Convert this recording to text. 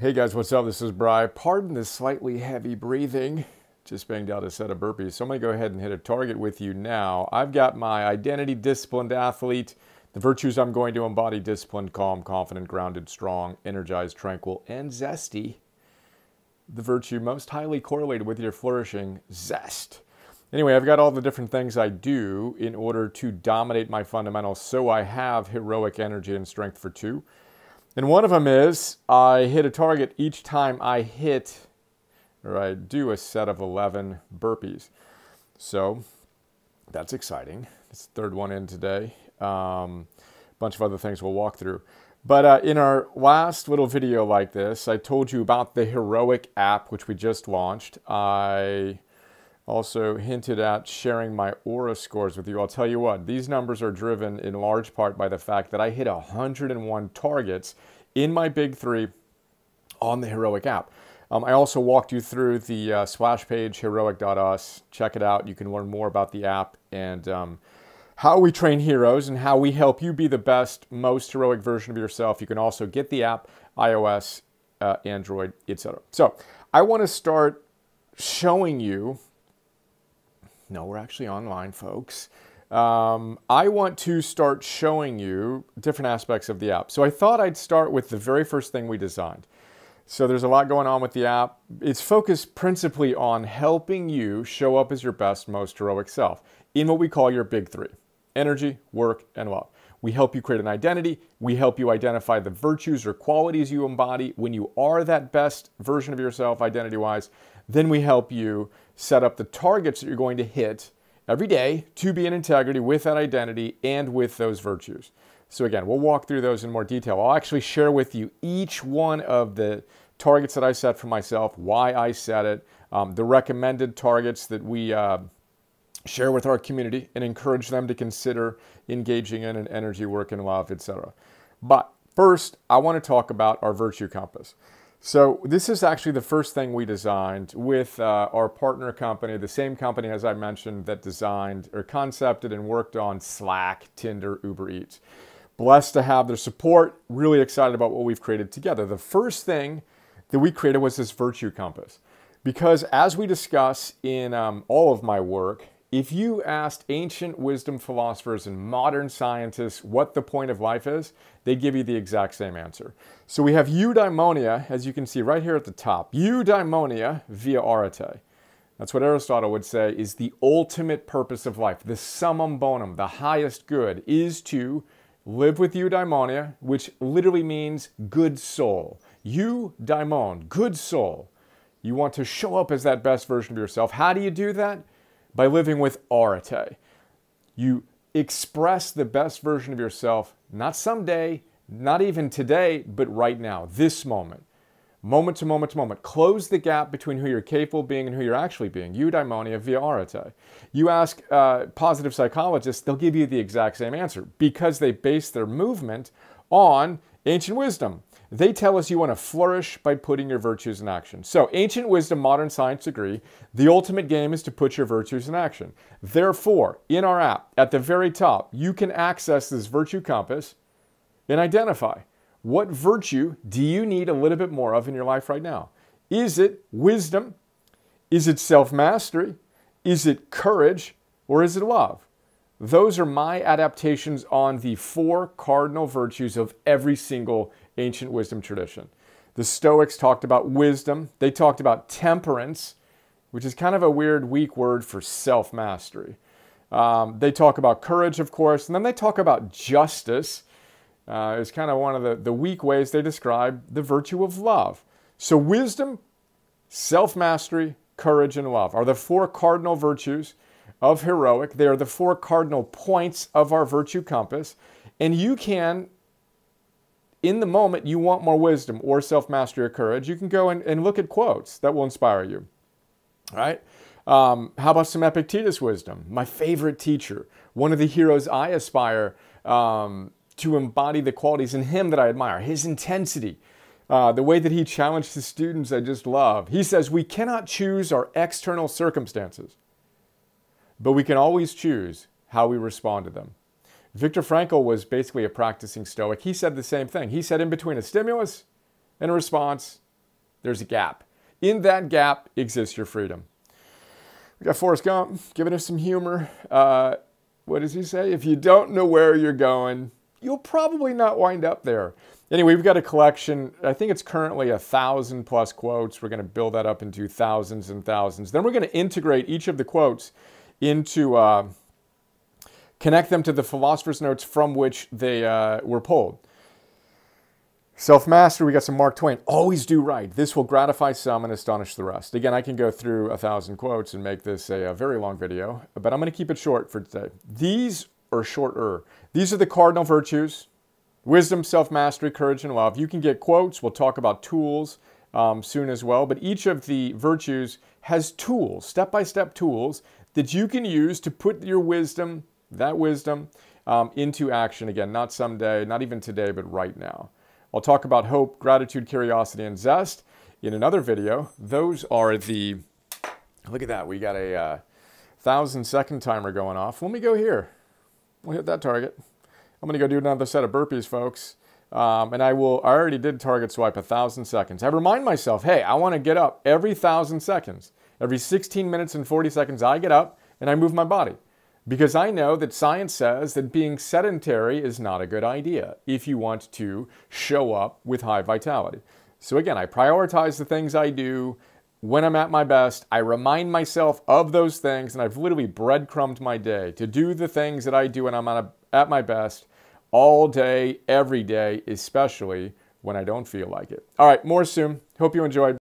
Hey guys, what's up? This is Bry. Pardon the slightly heavy breathing. Just banged out a set of burpees. So I'm going to go ahead and hit a target with you now. I've got my identity disciplined athlete, the virtues I'm going to embody disciplined, calm, confident, grounded, strong, energized, tranquil, and zesty. The virtue most highly correlated with your flourishing, zest. Anyway, I've got all the different things I do in order to dominate my fundamentals so I have heroic energy and strength for two. And one of them is I hit a target each time I hit or I do a set of 11 burpees. So that's exciting. It's the third one in today. A um, bunch of other things we'll walk through. But uh, in our last little video like this, I told you about the Heroic app, which we just launched. I also hinted at sharing my Oura scores with you. I'll tell you what, these numbers are driven in large part by the fact that I hit 101 targets in my big three on the Heroic app. Um, I also walked you through the uh, splash page, heroic.us. Check it out. You can learn more about the app and um, how we train heroes and how we help you be the best, most heroic version of yourself. You can also get the app, iOS, uh, Android, etc. So I want to start showing you no, we're actually online, folks. Um, I want to start showing you different aspects of the app. So I thought I'd start with the very first thing we designed. So there's a lot going on with the app. It's focused principally on helping you show up as your best, most heroic self in what we call your big three energy, work, and love. We help you create an identity. We help you identify the virtues or qualities you embody when you are that best version of yourself, identity wise. Then we help you set up the targets that you're going to hit every day to be in integrity with that identity and with those virtues. So, again, we'll walk through those in more detail. I'll actually share with you each one of the targets that I set for myself, why I set it, um, the recommended targets that we uh, share with our community, and encourage them to consider engaging in an energy, work, and love, etc. But first, I want to talk about our virtue compass. So this is actually the first thing we designed with uh, our partner company, the same company as I mentioned that designed or concepted and worked on Slack, Tinder, Uber Eats. Blessed to have their support, really excited about what we've created together. The first thing that we created was this virtue compass. Because as we discuss in um, all of my work, if you asked ancient wisdom philosophers and modern scientists what the point of life is, they'd give you the exact same answer. So we have eudaimonia, as you can see right here at the top. Eudaimonia via arete. That's what Aristotle would say is the ultimate purpose of life. The summum bonum, the highest good, is to live with eudaimonia, which literally means good soul. Eudaimon, good soul. You want to show up as that best version of yourself. How do you do that? By living with arete. You express the best version of yourself, not someday, not even today, but right now, this moment. Moment to moment to moment. Close the gap between who you're capable of being and who you're actually being. Eudaimonia via arete. You ask uh, positive psychologists, they'll give you the exact same answer because they base their movement on ancient wisdom. They tell us you want to flourish by putting your virtues in action. So, ancient wisdom, modern science agree, the ultimate game is to put your virtues in action. Therefore, in our app, at the very top, you can access this virtue compass and identify what virtue do you need a little bit more of in your life right now? Is it wisdom? Is it self mastery? Is it courage? Or is it love? Those are my adaptations on the four cardinal virtues of every single ancient wisdom tradition. The Stoics talked about wisdom, they talked about temperance, which is kind of a weird, weak word for self mastery. Um, they talk about courage, of course, and then they talk about justice. Uh, it's kind of one of the, the weak ways they describe the virtue of love. So, wisdom, self mastery, courage, and love are the four cardinal virtues of heroic. They are the four cardinal points of our virtue compass. And you can in the moment you want more wisdom or self mastery or courage, you can go and, and look at quotes that will inspire you. All right? Um, how about some Epictetus wisdom? My favorite teacher, one of the heroes I aspire um, to embody the qualities in him that I admire, his intensity. Uh, the way that he challenged his students, I just love. He says, We cannot choose our external circumstances, but we can always choose how we respond to them. Viktor Frankl was basically a practicing Stoic. He said the same thing. He said, in between a stimulus and a response, There's a gap. In that gap exists your freedom. We got Forrest Gump giving us some humor. Uh, what does he say? If you don't know where you're going, you'll probably not wind up there. Anyway, we've got a collection. I think it's currently a thousand plus quotes. We're going to build that up into thousands and thousands. Then we're going to integrate each of the quotes into, uh, connect them to the philosopher's notes from which they uh, were pulled. Self mastery, we got some Mark Twain. Always do right. This will gratify some and astonish the rest. Again, I can go through a thousand quotes and make this a, a very long video, but I'm going to keep it short for today. These are shorter. These are the cardinal virtues wisdom, self mastery, courage, and love. If you can get quotes. We'll talk about tools um, soon as well, but each of the virtues has tools, step by step tools that you can use to put your wisdom, that wisdom, um, into action again, not someday, not even today, but right now. I'll talk about hope, gratitude, curiosity, and zest in another video. Those are the, look at that, we got a uh, thousand second timer going off. Let me go here. We'll hit that target. I'm gonna go do another set of burpees, folks. Um, and I will, I already did target swipe a thousand seconds. I remind myself, hey, I wanna get up every thousand seconds. Every 16 minutes and 40 seconds, I get up and I move my body because I know that science says that being sedentary is not a good idea if you want to show up with high vitality. So again, I prioritize the things I do when I'm at my best. I remind myself of those things, and I've literally breadcrumbed my day to do the things that I do when I'm at my best all day, every day, especially when I don't feel like it. All right, more soon. Hope you enjoyed.